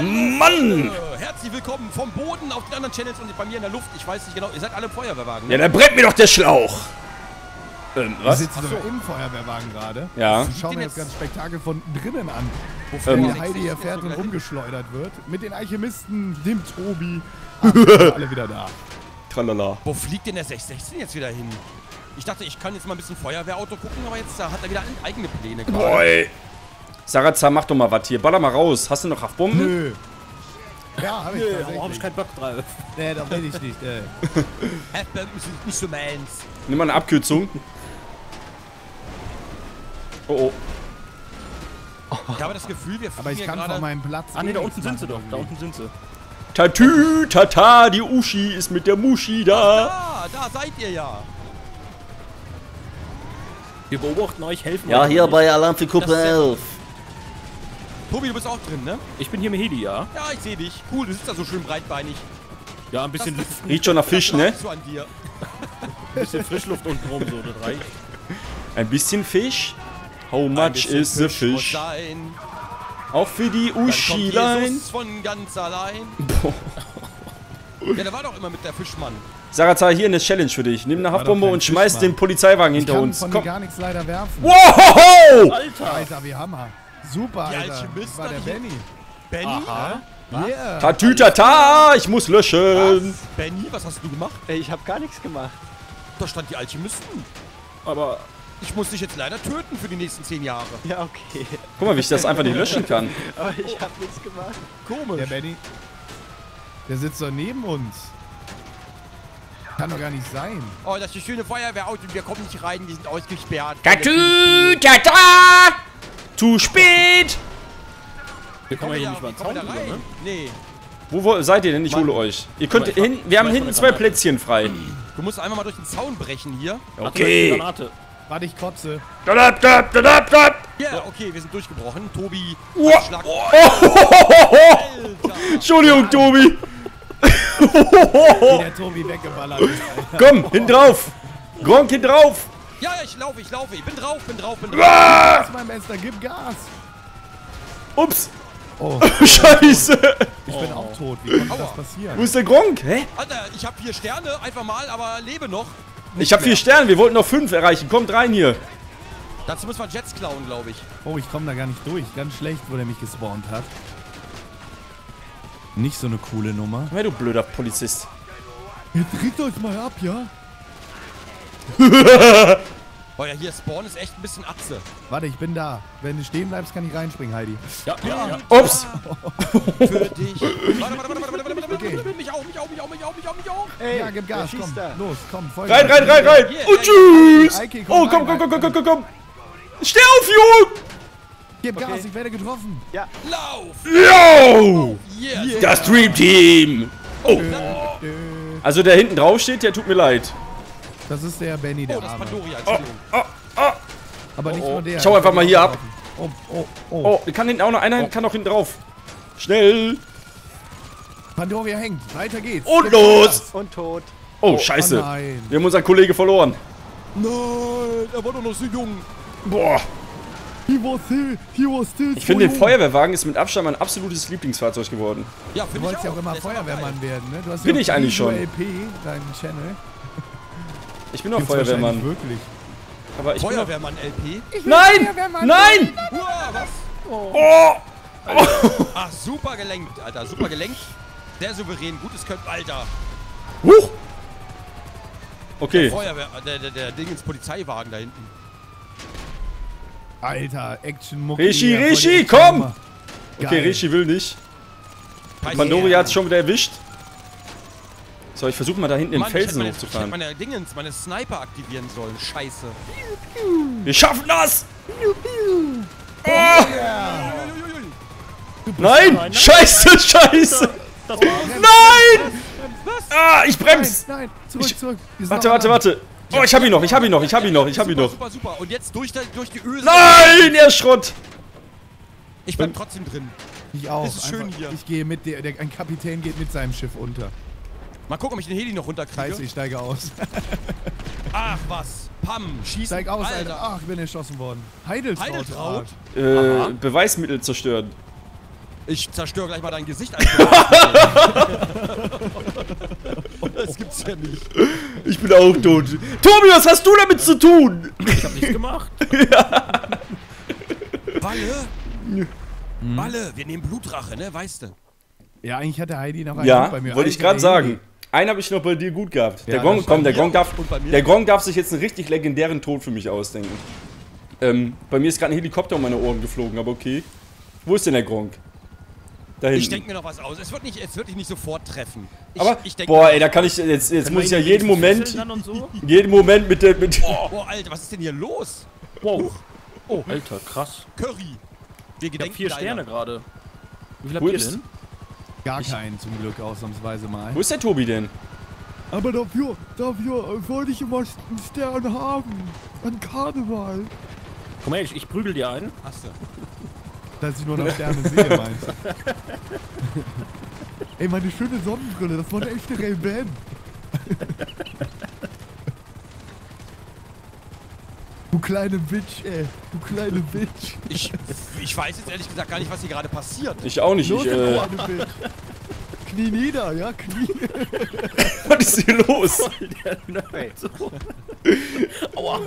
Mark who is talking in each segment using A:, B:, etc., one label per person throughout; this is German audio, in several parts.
A: Mann!
B: Äh, herzlich willkommen vom Boden auf den anderen Channels und bei mir in der Luft. Ich weiß nicht genau, ihr seid alle im Feuerwehrwagen.
A: Ja,
B: Ne?
A: dann brennt mir doch der Schlauch! Ähm,
C: Wir
A: was?
C: sitzen sogar im Feuerwehrwagen gerade.
A: Ja.
C: Wir schauen mir das
B: jetzt-
C: ganze Spektakel von drinnen an.
B: Wofür
C: Wenn
A: Ähm,
C: die Heidi hier fährt und rumgeschleudert wird. Mit den Alchemisten, dem Tobi. Ah, wir sind alle wieder da.
A: Tralala.
B: Wo fliegt denn der 616 jetzt wieder hin? Ich dachte, ich kann jetzt mal ein bisschen Feuerwehrauto gucken, aber jetzt da hat er wieder eigene Pläne gerade.
A: Ey. Sarazar, mach doch mal was hier. Baller mal raus. Hast du noch Haftbomben?
C: Nö. Ja, hab ich
D: Nö, aber hab ich keinen Bock drauf.
C: Nee, doch will ich nicht. Äh.
B: Halbbomben sind nicht so meins.
A: Nimm mal eine Abkürzung. Oh, oh.
B: Ich habe das Gefühl, wir fliegen
C: Aber ich
B: hier
C: kann von meinem Platz.
D: Ah, nee, da unten sind sie doch. Da unten sind sie.
A: Tatü, tata, die Uschi ist mit der Muschi da.
B: Da, da seid ihr ja.
D: Wir beobachten euch, helfen
E: Ja,
D: euch
E: hier
D: nicht.
E: bei Alarm für
B: ja-
E: 11.
B: Tobi, du bist auch drin, ne?
D: Ich bin hier mit Heli, ja.
B: Ja, ich sehe dich. Cool, du sitzt da so schön breitbeinig.
D: Ja, ein bisschen,
B: Das-
D: Luft,
A: Riecht schon nach Fisch, ne?
B: So an dir.
D: ein bisschen Frischluft unten rum, so, das reicht.
A: Ein bisschen Fisch. How much is the fish?
B: Sein.
A: Auch für die
B: Dann kommt
A: Uschilein.
B: Jesus von ganz allein. Ja, der war doch immer mit der Fischmann.
A: Sarazar, hier eine Challenge für dich. Nimm eine Haftbombe und schmeiß
C: Fischmann.
A: den Polizeiwagen
C: Ich
A: hinter
C: kann
A: uns.
C: von
A: Komm.
C: dir gar nichts leider werfen.
A: Wow!
D: Alter!
C: Alter, wie Hammer. Super,
B: Die
C: Alter.
B: Alchemisten
C: Das war der Benny.
B: Benny?
C: Yeah.
A: Tatü, tata, ich muss löschen.
B: Benny, was hast du gemacht?
F: Ey, ich habe gar nichts gemacht.
B: Da stand die Alchemisten.
D: Aber
B: Ich muss dich jetzt leider töten für die nächsten zehn Jahre.
F: Ja, okay.
A: Guck mal, wie ich das einfach nicht löschen kann.
F: Aber ich habe nichts gemacht.
B: Komisch.
C: Der Benny. Der sitzt doch neben uns. Kann doch gar nicht sein.
B: Oh, das ist eine schöne Feuerwehrauto. Wir kommen nicht rein, die sind ausgesperrt.
A: Tatü, tata! Zu spät!
D: wir kommen
B: wir
D: hier nicht
B: da,
D: mal einen
B: kommen
D: Zaun
B: da
D: drüber,
B: rein?
D: ne?
B: Nee.
A: Wo, wo seid ihr denn? Ich hole euch. Ihr könnt hin, wir haben hinten zwei. Plätzchen frei.
B: Du musst einmal mal durch den Zaun brechen hier.
A: Okay.
D: Granate.
C: Warte, ich kotze.
A: Dadab, dadab, dadab, dadab.
B: Ja, okay, wir sind durchgebrochen. Tobi. Schlag.
A: Oh,
B: Alter.
A: Entschuldigung, Tobi.
C: Wie der Tobi weggeballert ist.
A: Komm, hin drauf. Gronk, hin drauf.
B: Ja, ja, ich laufe, ich laufe. Ich bin drauf, bin drauf, bin drauf.
C: Gas, mein Bester, gib Gas.
A: Ups.
C: Oh,
A: Scheiße.
C: ich bin auch tot. Wie konnte das passieren?
A: Wo ist der Gronk? Hä?
B: Alter, ich habe vier Sterne, einfach mal, aber lebe noch.
A: Ich habe vier Sterne. Wir wollten noch fünf erreichen. Kommt rein hier.
B: Dazu müssen wir Jets klauen, glaube ich.
C: Oh, ich komme da gar nicht durch. Ganz schlecht, wo der mich gespawnt hat. Nicht so eine coole Nummer.
A: Hey, du blöder Polizist.
C: Jetzt regt euch mal ab, ja?
B: Oh ja, hier Spawn ist echt ein bisschen Atze.
C: Warte, ich bin da. Wenn du stehen bleibst, kann ich reinspringen, Heidi.
D: Ja, ja, ja.
A: Ups.
B: Für dich. Warte, warte, warte, warte, warte, warte, warte,
C: Okay.
B: warte, mich auch, mich auch, mich auch, mich auch, mich auch, mich auch.
F: Ey,
C: ja, gib Gas, komm.
F: da?
C: Los, komm, voll.
A: Rein, rein, rein, rein.
B: Hier,
A: Und
B: ja,
A: tschüss.
C: Eike, komm
A: Oh, komm,
C: rein,
A: komm, komm, komm, komm, komm. Steh auf, Junge.
C: Gib Gas, ich werde getroffen.
B: Lauf!
A: Yo.
B: Yes!
A: Das Dream Team. Oh. Also der hinten drauf steht, der tut mir leid.
C: Das ist der Benny, der
B: Oh, das ist. Pandoria, Entschuldigung.
C: Aber nicht
A: Oh, oh.
C: nur der.
A: Schau einfach mal hier ab.
C: Oh, oh, oh.
A: Oh, kann hinten auch noch einer, kann noch hinten drauf. Schnell.
C: Pandoria hängt. Weiter geht's.
A: Und
C: Gib
A: los.
F: Und tot.
A: Oh,
C: Oh
A: scheiße.
C: nein.
A: Wir haben unseren Kollege verloren.
B: Nein, er war doch noch so jung.
A: Boah.
C: He was still, he was still
A: Ich finde, den Feuerwehrwagen ist mit Abstand mein absolutes Lieblingsfahrzeug geworden.
B: Ja,
C: Du
B: ich
C: wolltest ja auch immer Feuerwehrmann werden, ne? Du hast
A: Bin
C: ja
A: ich
C: auch
A: eigentlich schon.
C: LP, deinen Channel.
A: Ich bin
C: wahrscheinlich
A: Feuerwehrmann.
C: Wirklich.
A: Aber ich.
B: Feuerwehrmann LP.
A: Nein! Nein!
B: Uah, was?
A: Oh!
B: Ach, super gelenkt, Alter, super gelenkt. Sehr souverän, gutes Können, Alter.
A: Huch! Okay.
B: Feuerwehr, äh, der, der, der Ding ins Polizeiwagen da hinten.
C: Alter, action mucki
A: Rishi, Rishi, komm! Okay. Rishi will nicht. Pandoria hat es schon wieder erwischt. So, ich versuche mal da hinten den
B: Mann, ich hätte
A: Felsen
B: meine, ich hätte
A: hochzufahren.
B: meine Dingens, meine Sniper aktivieren sollen. Scheiße.
A: Wir schaffen das!
B: Uiuiui.
A: Nein! Scheiße, scheiße!
D: Das.
A: Nein! Ah, ich bremse!
C: nein, zurück,
A: Ich-
C: zurück.
A: Warte,
C: noch
A: warte, warte. Oh, ich hab ihn noch, ich hab ihn noch, ich hab ihn noch, ich hab ihn
B: super,
A: noch.
B: Super, super. Und jetzt durch, die Öse.
A: Nein, er ist Schrott!
B: Ich bleib trotzdem drin.
C: Ich auch.
B: Es ist schön
C: Einfach-
B: hier.
C: Ich gehe mit, der, der, ein Kapitän geht mit seinem Schiff unter.
B: Mal gucken, ob ich den Heli noch runterkriege.
C: Scheiße, ich steige aus.
B: Ach was. Pam. Schießen.
C: Steig aus, Alter. Ach, ich bin erschossen worden. Heideltraut.
B: Heideltraut?
A: Äh, Beweismittel zerstören.
B: Ich zerstöre gleich mal dein Gesicht. das gibt's ja nicht.
A: Ich bin auch tot. Tobi, was hast du damit zu tun?
D: Ich hab nichts gemacht.
B: Walle? Walle, wir nehmen Blutrache, ne? Weißt du?
C: Ja, eigentlich hatte Heidi noch einen
A: Ja,
C: bei mir.
A: wollte ich
C: Alter,
A: gerade sagen. Einen habe ich noch bei dir gut gehabt. Der
C: Ja,
A: Gong,
C: das
A: komm, der
B: mir
A: darf, der Gong darf sich jetzt einen richtig legendären Tod für mich ausdenken. Ähm, bei mir ist gerade ein Helikopter um meine Ohren geflogen, aber okay. Wo ist denn der Gronk? Da hinten.
B: Ich denke mir noch was aus. Es wird, nicht, es wird dich nicht sofort treffen. Ich,
A: aber,
B: ich denk
A: boah, ey, da kann ich, jetzt, jetzt muss ich ja jeden Moment,
D: so?
A: jeden Moment mit der, mit,
B: Oh, Alter, was ist denn hier los?
D: Wow. Oh, Alter, krass.
B: Curry. Wir
D: Ich hab
B: gedenken
D: vier. Sterne gerade. Wie viel
A: Wo
D: habt ihr
A: ist-
D: denn?
C: Gar keinen zum Glück, ausnahmsweise mal.
A: wo ist der Tobi denn?
C: Aber dafür, dafür wollte ich immer einen Stern haben. An Karneval.
D: Komm her, ich, ich prügel dir einen.
B: Hast du.
C: Dass ich nur noch Sterne sehe, meinst du? Ey, meine schöne Sonnenbrille, das war eine echte Ray-Ban. Du kleine Bitch, ey. Du kleine Bitch.
B: Ich, ich weiß jetzt ehrlich gesagt gar nicht, was hier gerade passiert.
A: Ich auch nicht.
C: Los,
A: Ich,
C: du
A: äh,
C: kleine Bitch. Knie nieder, ja, Knie.
A: was ist hier los?
D: Aua.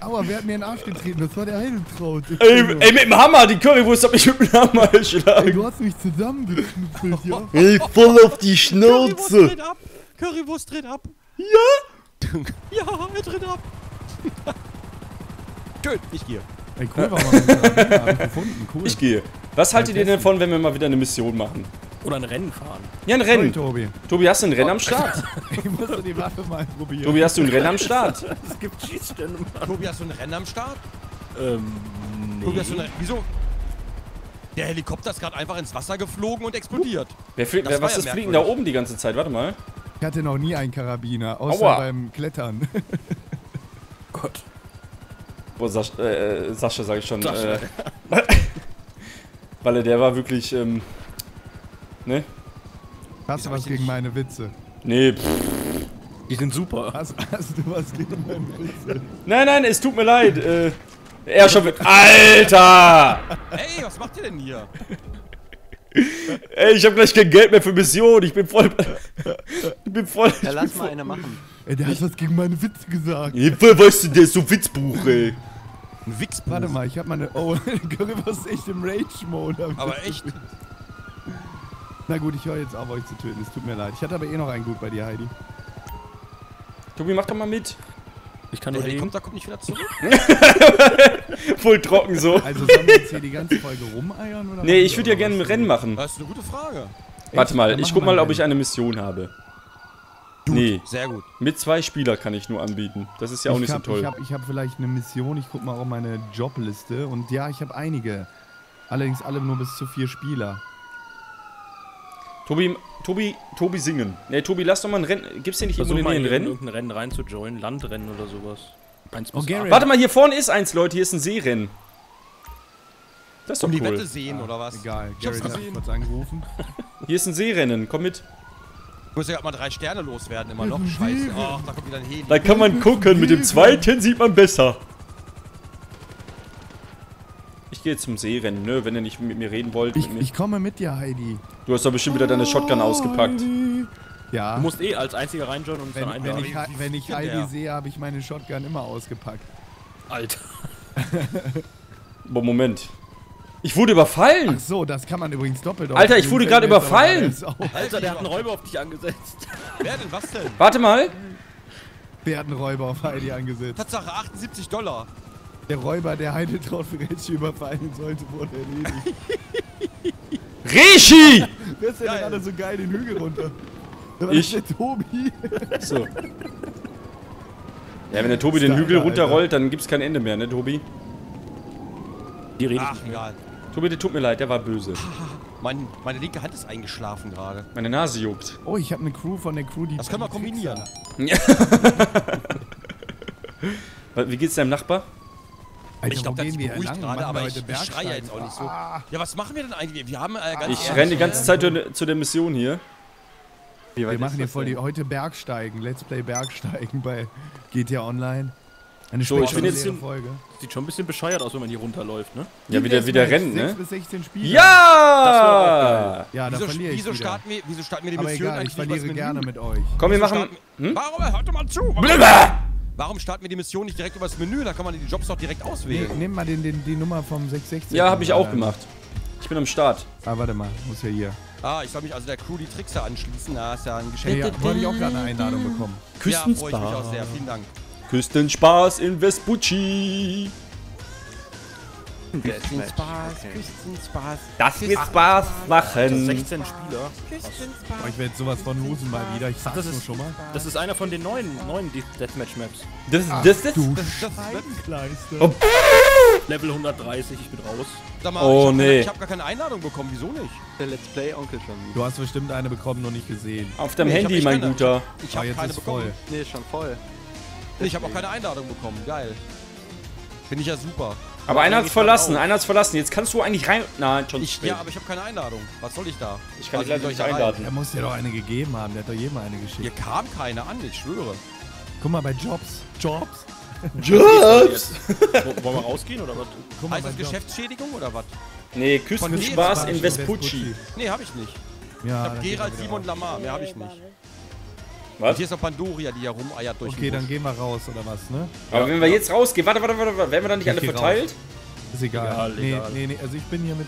C: Aua, wer hat mir in den Arsch getreten? Das war der Heideltraut.
A: Ey, ey, mit dem Hammer, die Currywurst hat mich mit dem Hammer
C: Ey,
A: geschlagen.
C: du hast mich zusammengeknüppelt, ja?
A: Ey, voll auf die
B: Currywurst
A: Schnauze.
B: dreht ab. Currywurst dreht ab. Ja? ja, er dreht ab. Gut, ich gehe.
C: Ey, cool, war mal gefunden, cool.
A: Ich gehe. Was haltet ihr denn davon, wenn wir mal wieder eine Mission machen?
D: Oder ein Rennen fahren.
A: Ja, ein
C: Sorry,
A: Rennen.
C: Tobi.
A: Tobi, hast du ein Rennen am Start?
C: Ich musste die Waffe mal probieren.
A: Tobi, hast du ein Rennen am Start?
D: Es gibt Schießstände, Mann.
B: Tobi, hast du ein Rennen am Start?
D: Ähm,
B: Tobi, hast du
D: nee.
B: eine, wieso? Der Helikopter ist gerade einfach ins Wasser geflogen und explodiert.
A: Wer fliegt,
B: Das
A: wer, was
B: ja
A: ist Fliegen da oben die ganze Zeit? Warte mal.
C: Ich hatte noch nie einen Karabiner, außer
A: Aua.
C: beim Klettern.
D: Gott.
A: Boah, Sasch, äh, äh, Sascha sag ich schon.
D: Sascha.
A: Äh, weil der war wirklich, ähm, ne?
C: Hast du
B: hab
C: was gegen meine Witze?
A: Nee, pff.
D: Die sind super.
C: Hast, hast du was gegen meine Witze?
A: Nein, nein, es tut mir leid. Äh, er schon. Alter!
B: Ey, was macht ihr denn hier?
A: Ey, ich habe gleich kein Geld mehr für Mission. Ich bin voll. Ich bin voll.
F: Ja, lass mal eine machen.
C: Ey, der hat was gegen meine Witze gesagt.
A: Woher weißt du, der ist so Witzbuch, ey.
B: Ein Wichsbuch.
C: Warte mal, ich hab meine. Oh, Currywurst ist echt im Rage-Mode.
B: Aber echt.
C: Na gut, ich höre jetzt auf, euch zu töten. Es tut mir leid. Ich hatte aber eh noch einen gut bei dir, Heidi.
A: Tobi, mach doch mal mit.
D: Ich kann
B: Der
D: nur leben.
B: Helikopter kommt nicht wieder zurück.
A: Voll trocken so.
C: Also sollen wir jetzt hier die ganze Folge rumeiern? Oder
A: Nee, ich würde ja gerne ein? Rennen machen.
B: Das ist eine gute Frage.
A: Warte mal, ich guck mal, ob ich eine Mission habe.
B: Gut,
A: Nee,
B: Sehr gut.
A: mit zwei Spieler kann ich nur anbieten. Das ist ja auch
C: ich
A: nicht so
C: hab,
A: toll.
C: Ich habe ich hab vielleicht eine Mission. Ich guck mal auf meine Jobliste. Und ja, ich habe einige. Allerdings alle nur bis zu vier Spieler.
A: Tobi, Tobi, Tobi singen. Nee, Tobi, lass doch mal ein Rennen. Gibt's hier nicht
D: Versuch
A: irgendwo
D: mal
A: in Rennen?
D: irgendein Rennen rein zu joinen. Landrennen oder sowas. Eins
C: Oh.
A: Warte mal, hier vorne ist eins, Leute. Hier ist ein Seerennen. Das ist doch
B: Um die
A: cool.
B: Wette sehen, oder was?
C: Egal,
B: Ich hab's
C: Gary hat kurz angerufen.
A: Hier ist ein Seerennen. Komm mit.
B: Ich muss ja gerade mal drei Sterne loswerden, immer noch. Scheiße. Ach, da kommt wieder ein Heli.
A: Da kann man gucken. Mit dem zweiten sieht man besser. Ich gehe zum Seerennen, ne? Wenn ihr nicht mit mir reden wollt.
C: Ich, ich komme mit dir, Heidi.
A: Du hast doch bestimmt wieder deine Shotgun ausgepackt.
C: Heidi. Ja,
D: Du musst eh als einziger reinjoinen und
C: wenn,
D: dann
C: wenn ich, wenn ich Heidi
B: der?
C: sehe, habe ich meine Shotgun immer ausgepackt.
D: Alter.
A: Boah, Moment. Ich wurde überfallen.
C: Ach so, das kann man übrigens doppelt
A: Alter, ich wurde gerade überfallen.
D: Alter, der hat einen Räuber auf dich angesetzt.
B: Wer denn? Was denn?
A: Warte mal.
C: Wer hat einen Räuber auf Heidi angesetzt?
B: Tatsache, 78 Dollar.
C: Der Räuber, der Heidi drauf Rätsel überfallen sollte, wurde erledigt.
A: Rechi!
C: Wer ist denn
B: Geil.
C: gerade so geil den Hügel runter? Da war
A: Ich.
C: das Der Tobi.
A: So. Ja, wenn der Tobi den Hügel
C: Alter.
A: runterrollt, dann gibt's kein Ende mehr, ne, Tobi?
D: Die redet
B: Ach, egal.
A: Tobi, der tut mir leid, der war böse.
B: Mein, meine linke Hand ist eingeschlafen gerade.
A: Meine Nase juckt.
C: Oh, ich habe eine Crew von der Crew, die.
B: Das können wir kombinieren.
A: Wie geht's deinem Nachbar?
C: Alter,
B: Ich glaube, ist
C: gehen wir
B: beruhigt gerade, aber
C: wir
B: ich, ich schreie ja jetzt auch nicht so. Ja, was machen wir denn eigentlich? Wir haben äh, ganz
A: Ich renne die ganze Zeit zu- der Mission hier.
C: Wir machen hier voll die heute Bergsteigen. Let's Play Bergsteigen bei GTA Online. Eine
A: So, ich bin jetzt in-
C: Folge.
D: Sieht schon ein bisschen bescheuert aus, wenn man hier runterläuft, ne?
A: Ja, wieder, wieder rennen,
C: 6
A: ne?
C: bis 16 Spieler.
A: Ja!
C: Ja, da
B: Wieso,
C: verliere ich
B: wieso,
C: wieder.
B: starten wir, wieso starten wir die
C: Aber
B: Mission
C: egal, ich
B: eigentlich übers
C: verliere gerne mit euch.
A: Komm, wir machen. Hm?
B: Warum, hört doch mal zu! Warum,
A: Blibber!
B: Warum starten wir die Mission nicht direkt übers Menü? Da kann man die Jobs doch direkt
C: Nee,
B: auswählen.
C: nimm mal den, den, die Nummer vom 616.
A: Ja, habe ich auch gemacht. Ich bin am Start.
C: Ah, warte mal, muss ja hier.
B: Ah, ich soll mich also der Crew die Trickser anschließen. Da ist ja ein
C: Ja,
B: Geschenk.
C: ja, wollte ich auch gerade eine Einladung bekommen.
B: Ja, freue ich mich auch sehr. Vielen Dank.
A: Küstenspaß in Vespucci.
F: Deathmatch.
B: Spaß,
F: Okay.
B: Küstenspaß.
A: Das wird Spaß machen.
D: 16 Spieler.
C: Boah, ich werde sowas von losen mal wieder. Ich sag's
D: das
C: nur
D: ist-
C: schon mal.
D: Das ist einer von den neuen, neuen De- Deathmatch-Maps.
A: Das, das, das,
C: Du
B: Das, das,
C: Scheibenkleister.
A: Oh.
D: Level 130, ich bin raus.
B: sag mal,
A: Oh,
B: ich habe
A: nee.
B: keine, ich hab gar keine Einladung bekommen. Wieso nicht?
F: Der Let's Play Onkel schon.
C: Du hast bestimmt eine bekommen, noch nicht gesehen.
A: Auf deinem
B: Nee, hab
A: Handy, mein
B: keine.
A: Guter.
B: Ich habe
C: jetzt
B: keine
C: ist
B: bekommen.
C: voll.
F: Nee, schon voll.
B: Nee, ich habe auch keine Einladung bekommen. Geil. Finde ich ja super.
A: Aber einer hat's verlassen, einer hat's verlassen. Jetzt kannst du eigentlich rein. Nein, schon
B: Ich,
A: spät.
B: ja, aber ich habe keine Einladung. Was soll ich da?
A: Ich kann dich leider nicht einladen.
C: Er muss dir doch eine gegeben haben. Der hat doch jedem eine
B: Hier
C: geschickt.
B: kam keine an, ich schwöre.
C: Guck mal bei Jobs. Jobs?
A: Jobs!
D: Wo- Wollen wir rausgehen oder was?
C: Guck mal
B: Heißt das. Geschäftsschädigung oder was?
A: Nee, Küstenspaß in Vespucci.
B: Nee, habe ich nicht.
C: Ja,
B: Ich
C: er
B: Gerald, Simon. Lamar. Mehr habe ich nicht. Und
A: Was?
B: hier ist noch Pandoria, die ja rumeiert durch
C: Okay,
B: den
C: dann gehen wir raus, oder was, ne?
A: Aber wenn wir jetzt rausgehen, warte, warte, warte, warte, werden wir dann nicht alle
C: geh
A: verteilt?
C: Ist egal.
D: Egal,
C: nee,
D: egal.
C: nee, nee, also ich bin hier mit,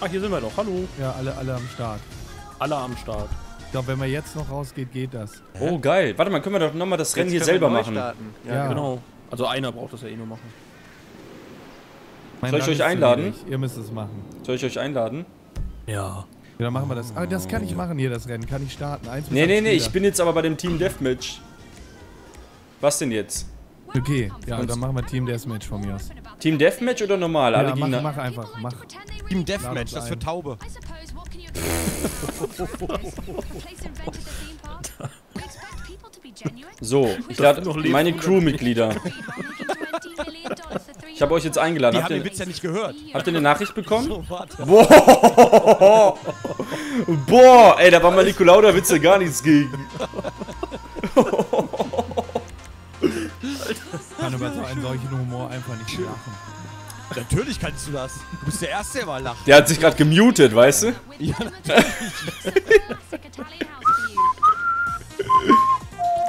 D: Ah, hier sind wir doch. Hallo.
C: ja, alle, alle am Start.
D: Alle am Start.
C: Ich glaube, wenn man jetzt noch rausgeht, geht das.
A: Oh, geil. Warte mal, können wir doch nochmal das Rennen hier
F: Jetzt können wir
A: selber machen.
F: Ja,
C: Ja.
F: genau.
D: Also einer braucht das ja eh nur machen.
C: Mein
A: Soll ich
C: Rang
A: euch einladen?
C: Ihr müsst es machen.
A: Soll ich euch einladen?
D: Ja.
C: Ja, dann machen wir das. Ah, das kann ich machen hier, das Rennen. Kann ich starten. Eins
A: Nee, nee, nee, ich bin jetzt aber bei dem Team Deathmatch. Was denn jetzt?
C: Okay, ja, dann machen wir Team Deathmatch von mir aus.
A: Team Deathmatch oder normal? Alle
C: Ja, mach,
A: gegen.
C: mach einfach, mach.
B: Team Deathmatch, das für. Taube.
A: So, ich lade meine Crewmitglieder. Ich habe euch jetzt eingeladen.
B: Die
A: Habt
B: haben den
A: ihr,
B: Witz ja nicht gehört.
A: habt ihr eine Nachricht bekommen?
B: So, warte.
A: Boah! Boah! Ey, da war mal Nicolauder Witze gar nichts gegen.
C: kann über so einen solchen Humor einfach nicht lachen.
B: Natürlich kannst du das. Du bist der Erste, der mal lacht.
A: Der hat sich gerade gemutet, weißt du?
E: you.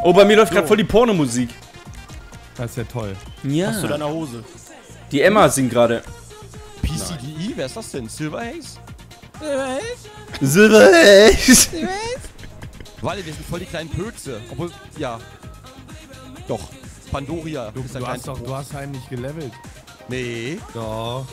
A: Oh, bei mir läuft gerade voll die Pornomusik.
C: Das ist ja toll.
A: Ja.
D: deiner Hose.
A: Die Emma singt gerade.
B: PCDE, wer ist das denn? Silver Haze? Silver Haze?
A: Silver
B: Warte, wir sind voll die kleinen Pötze. Obwohl, ja. Doch. Pandoria.
C: Du, du, hast doch, du hast heimlich gelevelt.
B: Nee,
C: Doch.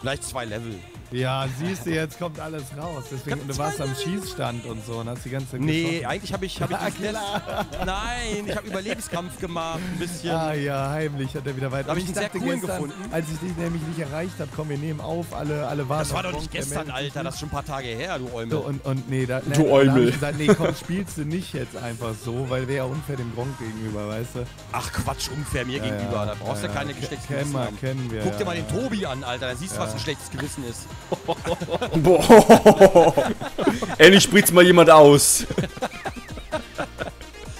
B: vielleicht zwei Level.
C: Ja, siehst du, jetzt kommt alles raus. Deswegen,
B: hab
C: du warst am Schießstand und so und hast die ganze Zeit
B: Nee,
C: geschossen.
B: eigentlich habe ich, hab ich Letz- Nein, ich habe Überlebenskampf gemacht, ein bisschen.
C: Ah ja, heimlich hat er wieder weiter.
B: Da hab
C: Und
B: ich einen sehr coolen
C: gestern,
B: gefunden.
C: Als ich dich nämlich nicht erreicht habe, komm, wir nehmen auf, alle, alle waren
B: das war doch nicht gestern, Alter, das ist schon ein paar Tage her, du Eumel.
C: So, und, und nee, da,
A: Du
C: da
A: Eumel.
C: ich gesagt, nee, komm, spielst du nicht jetzt einfach so, weil wäre ja unfair dem Gronk gegenüber, weißt du?
B: Ach Quatsch, unfair mir gegenüber, da brauchst du ja, keine schlechtes
C: Kennen
B: Gewissen
C: wir,
B: haben.
C: kennen wir.
B: Guck dir mal
C: ja,
B: den Tobi an, Alter, dann siehst du, was ein schlechtes Gewissen ist.
A: Boah. Endlich spricht's mal jemand aus.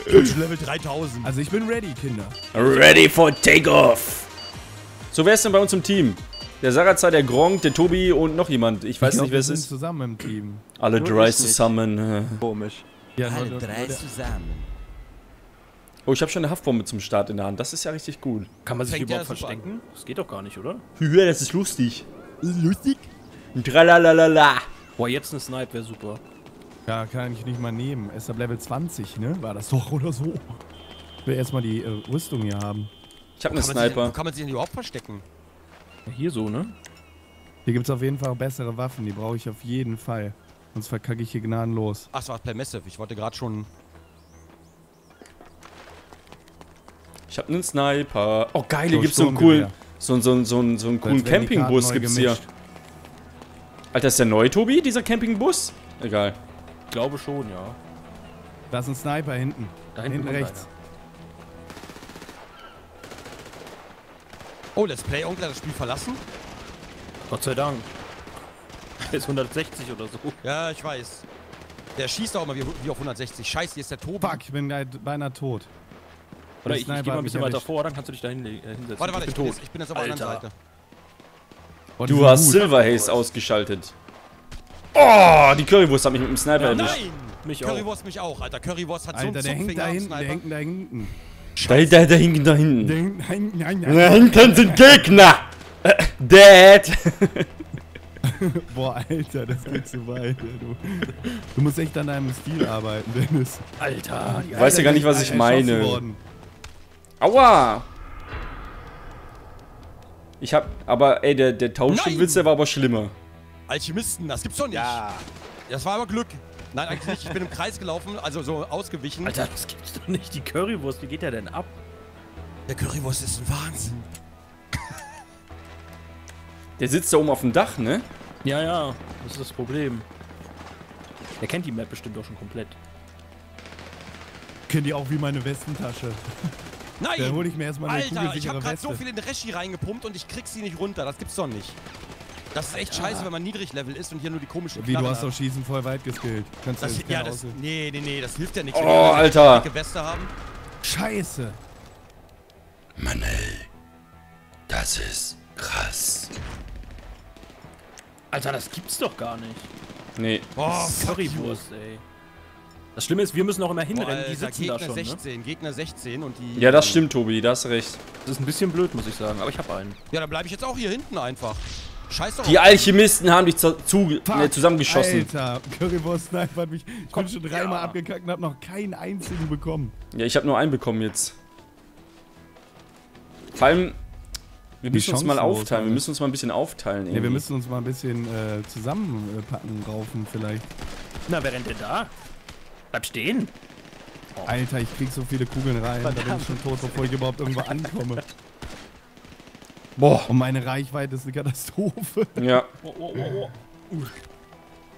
B: Level 3000.
C: Also ich bin ready, Kinder.
A: Ready for takeoff. So, wer ist denn bei uns im Team? Der Sarazar, der Gronk, der Tobi und noch jemand. Ich weiß
C: ich glaub,
A: nicht, wer es
C: sind
A: ist.
C: zusammen im Team.
A: Alle
F: Nur nicht.
A: zusammen.
F: Komisch.
C: Ja, nur der,
B: zusammen.
A: Oh, ich habe schon eine Haftbombe zum Start in der Hand. Das ist ja richtig gut.
D: Kann man sich
B: Fängt
D: überhaupt verstecken? Das geht doch gar nicht, oder?
A: Ja, das ist lustig.
B: Lustig?
A: Tralalala.
D: Boah, jetzt ein Snipe wäre super.
C: ja, kann ich nicht mal nehmen. Ist ab Level 20, ne? War das doch oder so? Ich will erstmal die äh, Rüstung hier haben.
A: Ich habe eine
B: Kann man sich, wo
A: Sniper.
B: kann man sich denn überhaupt verstecken?
D: Ja, hier so, ne?
C: Hier gibt es auf jeden Fall bessere Waffen, die brauche ich auf jeden Fall. Sonst verkacke ich hier gnadenlos.
B: Ach, es war Permissive. Ich wollte gerade schon.
A: Ich habe einen Sniper. Oh, geil, hier
C: So,
A: gibt's so einen coolen, so, so, so, so einen coolen Campingbus gibt's hier. Alter, ist der neu, Tobi, dieser Campingbus? Egal.
D: Ich glaube schon, ja.
C: Da ist ein Sniper hinten.
D: Da
C: hinten
D: kommt
C: rechts.
B: Oh, Let's Play Onkel hat das Spiel verlassen?
D: einer. Gott sei Dank. Der ist 160 oder so.
B: Ja, ich weiß. Der schießt auch immer wie, wie auf 160. Scheiße, hier ist der Tobi.
C: Fuck, ich bin beinahe tot.
D: Oder
C: Der
D: ich, ich gehe mal ein bisschen weiter vor, dann kannst du dich da hin, äh, hinsetzen.
B: Warte, warte,
D: ich
B: ich
D: bin
B: bin,
D: tot.
B: jetzt, ich bin jetzt auf der anderen
D: Alter.
B: Seite.
C: Oh,
A: Du hast. Silver Haze ausgeschaltet. Oh, die Currywurst hat mich mit dem Sniper erwischt.
B: Nein!
D: Mich auch.
B: Currywurst mich auch, Alter. Currywurst hat
C: Alter,
B: so
C: der
B: einen
C: hängt da hinten, der hängt da hinten.
A: Da, da, da hinten, da hinten.
C: Der hängt, nein, nein,
A: Da
C: nein.
A: hinten sind Gegner. Äh, Dad.
C: Boah, Alter, das geht zu weit. Du, du musst echt an deinem Stil arbeiten, Dennis.
D: Alter.
A: Ich weiß ja gar nicht, was ich meine. Aua. Ich hab, aber ey, der, der Tauschwitz, der war aber schlimmer.
B: Alchemisten, das gibt's doch nicht.
F: Ja.
B: Das war aber Glück. Nein, eigentlich nicht. Ich bin im Kreis gelaufen, also so ausgewichen.
D: Alter, das gibt's doch nicht. Die Currywurst, wie geht der denn ab?
B: Der Currywurst ist ein Wahnsinn.
A: Der sitzt da oben auf dem Dach, ne?
D: Ja, ja, das ist das Problem. Der kennt die Map bestimmt auch schon komplett.
C: Kennt ihr auch wie meine Westentasche.
B: Nein!
C: Da hole ich mir erstmal eine
B: Alter, ich habe gerade so viel in Reschi reingepumpt und ich krieg sie nicht runter. Das gibt's doch nicht. Das ist echt scheiße, wenn man Niedriglevel ist und hier nur die komischen
C: Wie, du hast doch. Schießen voll weit geskillt. Kannst du
B: das,
C: jetzt
B: Ja, das. Nee, nee, nee, das hilft ja nichts.
A: Oh,
B: wenn wir
A: Alter.
B: dicke Weste haben.
C: Scheiße.
A: Mann, ey. Das ist krass.
D: Alter, das gibt's doch gar nicht.
A: Nee.
B: Oh, you.
D: Currywurst, ey. Das Schlimme ist, wir müssen auch immer
B: Boah,
D: hinrennen. die
B: Alter,
D: sitzen
B: Gegner
D: da schon, ne?
B: 16, Gegner 16 und die.
A: Ja, das stimmt, Tobi, da hast recht.
D: Das ist ein bisschen blöd, muss ich sagen. Aber ich hab einen.
B: Ja, dann bleibe ich jetzt auch hier hinten einfach. Scheiß doch
A: Die Alchemisten haben dich zu, zu, ne, zusammengeschossen.
C: Alter, Currywurst Sniper hat mich. Ich bin schon dreimal
D: ja.
C: abgekackt und hab noch keinen einzigen bekommen.
A: Ja, ich habe nur einen bekommen jetzt. Vor allem, wir
C: Die
A: müssen uns mal aufteilen. Wir müssen uns mal ein bisschen aufteilen.
C: Ne, wir
A: irgendwie.
C: müssen uns mal ein bisschen äh, zusammenpacken, raufen vielleicht.
D: Na, wer rennt denn da? Bleib stehen.
C: Alter, ich krieg so viele Kugeln rein, da bin ich schon tot, bevor ich überhaupt irgendwo ankomme.
A: Boah.
C: Und meine Reichweite ist eine Katastrophe.
A: Ja,
D: Oh, oh, oh, oh.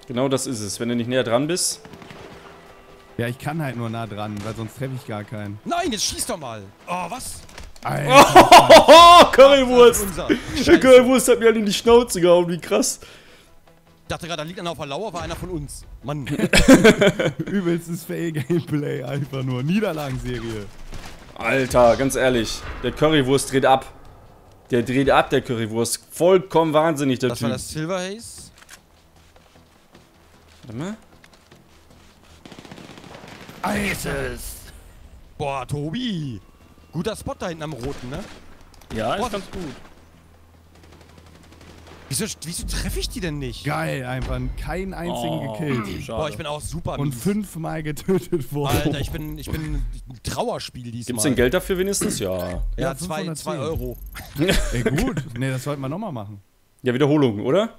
A: genau das ist es. Wenn du nicht näher dran bist.
C: Ja, ich kann halt nur nah dran, weil sonst treffe ich gar keinen.
B: Nein, jetzt schieß doch mal. Oh, was?
C: Alter,
A: Oh, Currywurst! Currywurst hat mir halt in die Schnauze gehauen, wie krass.
B: Ich dachte gerade, da liegt einer auf der Lauer, war einer von uns. Mann.
C: übelstes Fail-Gameplay, einfach nur. Niederlagenserie.
A: Alter, ganz ehrlich. Der Currywurst dreht ab. Der dreht ab, der Currywurst. Vollkommen wahnsinnig, der
B: Das
A: Typ.
B: war das Silver Haze.
A: Warte mal.
B: Boah, Tobi. Guter Spot da hinten am Roten, ne?
D: Ja,
B: Boah,
D: ist ganz gut.
B: Wieso, wieso treffe ich die denn nicht?
C: Geil, einfach keinen einzigen
D: Oh,
C: gekillt.
D: schade.
B: Boah, ich bin auch super
C: Und
B: mies.
C: fünfmal getötet worden.
B: Alter, ich bin, ich bin ein Trauerspiel diesmal.
A: Gibt's denn Geld dafür wenigstens? Ja.
B: Ja,
C: Ja,
B: zwei,
C: 510.
B: zwei Euro.
C: Ey, gut. Ne, das sollten wir nochmal machen.
A: Ja, Wiederholung, oder?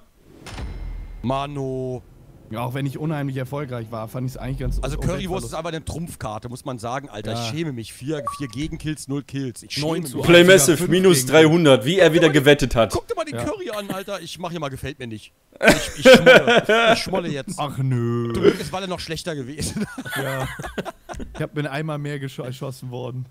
B: Mano.
C: Ja, auch wenn ich unheimlich erfolgreich war, fand ich es eigentlich ganz
B: Also Currywurst ist aber eine Trumpfkarte, muss man sagen. Alter,
C: Ja.
B: ich schäme mich. Vier, vier Gegenkills, null Kills. Ich schäme
D: Neun
B: mich.
D: zu
A: Play
C: sogar
A: Massive,
C: fünf
A: minus
C: gegen-
A: 300, wie er wieder gewettet hat.
B: Guck dir mal den
C: Ja.
B: Curry an, Alter. Ich mach hier mal, gefällt mir nicht. Ich, ich schmolle. Ich schmolle jetzt.
C: Ach nö.
B: Es war dann noch schlechter gewesen.
C: ja. Ich hab bin einmal mehr gescho erschossen worden.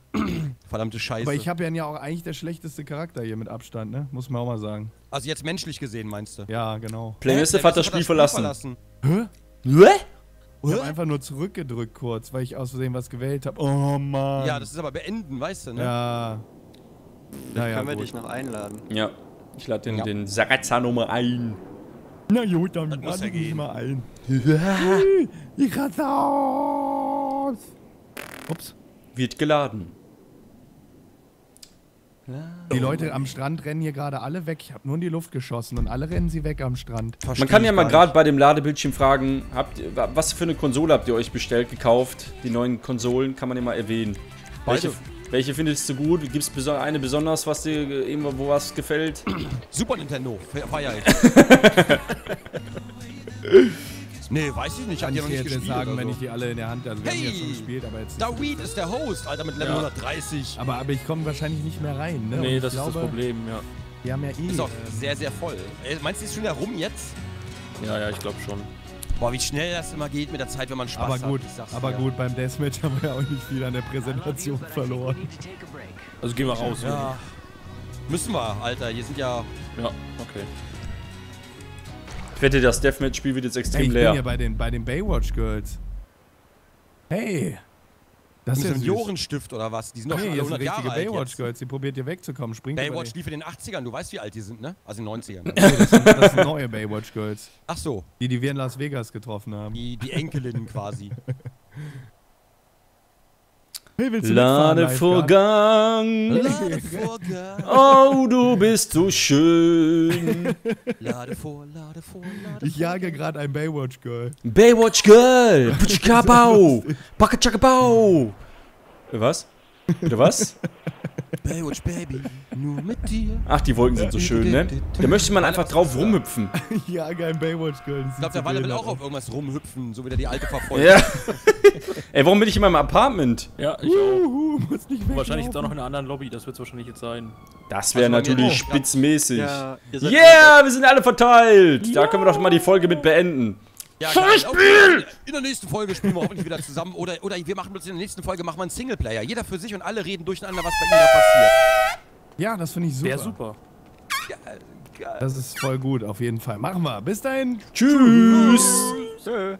B: Verdammte Scheiße.
C: Aber ich habe ja auch eigentlich der schlechteste Charakter hier mit Abstand, ne? Muss man auch mal sagen.
B: also jetzt menschlich gesehen, meinst du?
C: Ja, genau.
A: Play
B: Hä?
A: Massive
B: Der
A: hat das Spiel verlassen.
C: Hä?
A: Hä?
C: Ich hab einfach nur zurückgedrückt kurz, weil ich aus Versehen was gewählt habe. Oh Mann.
B: Ja, das ist aber beenden, weißt du, ne?
C: Ja. Naja,
F: Können wir
C: gut.
F: dich noch einladen?
A: Ja. Ich lade den,
B: Ja.
A: den Sarazza Nummer ein.
C: Na gut, dann lade
B: ja
C: ich mich
B: gehen.
C: mal ein. Ich raste aus. Ups.
A: Wird geladen.
C: Die Leute am Strand rennen hier gerade alle weg. Ich habe nur in die Luft geschossen und alle rennen sie weg am Strand.
B: Versteh
A: Man kann ja mal gerade bei dem Ladebildschirm fragen, habt was für eine Konsole habt ihr euch bestellt, gekauft? Die neuen Konsolen kann man ja mal erwähnen. Welche, welche findest du gut? Gibt es eine besonders, was dir äh, irgendwo was gefällt?
B: Super Nintendo. Fe- Feier ich. nee, weiß ich nicht. Ich noch nicht
C: jetzt
B: gespielt.
C: sagen,
B: oder
C: wenn
B: so.
C: ich die alle in der Hand Also wir haben
B: Hey!
C: jetzt schon gespielt, aber jetzt.
B: Da Weed ist der Host, Alter, mit Level
D: Ja.
B: 130.
C: Aber, aber ich komme wahrscheinlich nicht mehr rein, ne? Und
D: Nee,
C: ich
D: das ist das Problem, ja.
C: Die haben ja eh.
B: Ist auch
C: ähm,
B: sehr, sehr voll. Äh, meinst du, die ist schon wieder rum jetzt?
D: Ja, ja, ich glaube schon.
B: Boah, wie schnell das immer geht mit der Zeit, wenn man Spaß
C: aber
B: hat.
C: gut,
B: ich sag's
C: aber
B: dir.
C: gut, beim Deathmatch haben wir ja auch nicht viel an der Präsentation verloren.
D: Also gehen wir raus.
B: Ja. Müssen wir, Alter. Hier sind ja.
D: Ja, okay.
A: Ich wette, das Deathmatch-Spiel wird jetzt
C: Hey,
A: extrem
C: ich bin
A: leer.
C: hier bei den, bei den Baywatch Girls. Hey, Das ist ja süß.
B: Jorenstift oder was? Die sind doch
C: Nee,
B: schon
C: hier
B: alle
C: ist eine
B: 100
C: richtige
B: Jahre alt
C: Baywatch
B: jetzt.
C: Girls. Die probiert hier wegzukommen. Springt
B: Baywatch
C: den-
B: lief in den 80ern. Du weißt, wie alt die sind, ne? Also in den 90ern.
C: Das sind, das sind neue Baywatch Girls.
B: Ach so,
C: Die, die wir in Las Vegas getroffen haben.
B: die, die Enkelinnen quasi.
C: Hey, willst du mitfahren, Lifeguard?
A: Ladevorgang. Oh, du bist so schön.
B: Lade vor, lade vor, lade
C: Ich jage gerade ein Baywatch Girl.
A: Baywatch Girl. Putschkabau. Bakachakabau. Was? Bitte was?
B: Baywatch Baby, nur mit dir.
A: Ach, die Wolken sind so schön, ne? Da möchte man einfach drauf rumhüpfen.
C: Ich jage ein Baywatch Girl.
B: Ich glaube, der Walle will auch auf irgendwas rumhüpfen, so wie der die alte verfolgt.
A: Ja. Ey, warum bin ich in meinem Apartment?
D: Ja, ich auch.
C: Uhu, muss nicht
D: Wahrscheinlich jetzt auch noch in einer anderen Lobby, das wird es wahrscheinlich jetzt sein.
A: Das wäre
B: Also
A: natürlich
B: auch.
A: spitzmäßig.
F: Ja,
A: Yeah, wir sind alle verteilt. Da können wir doch mal die Folge mit beenden.
B: Ja. Okay, in der nächsten Folge spielen wir hoffentlich wieder zusammen. Oder, oder wir machen uns in der nächsten Folge machen wir einen Singleplayer. Jeder für sich und alle reden durcheinander, was bei ihnen da passiert.
C: Ja, das finde ich super.
D: Wäre super.
C: Das ist voll gut, auf jeden Fall. Machen wir. Bis dahin.
A: Tschüss.
F: Tschö.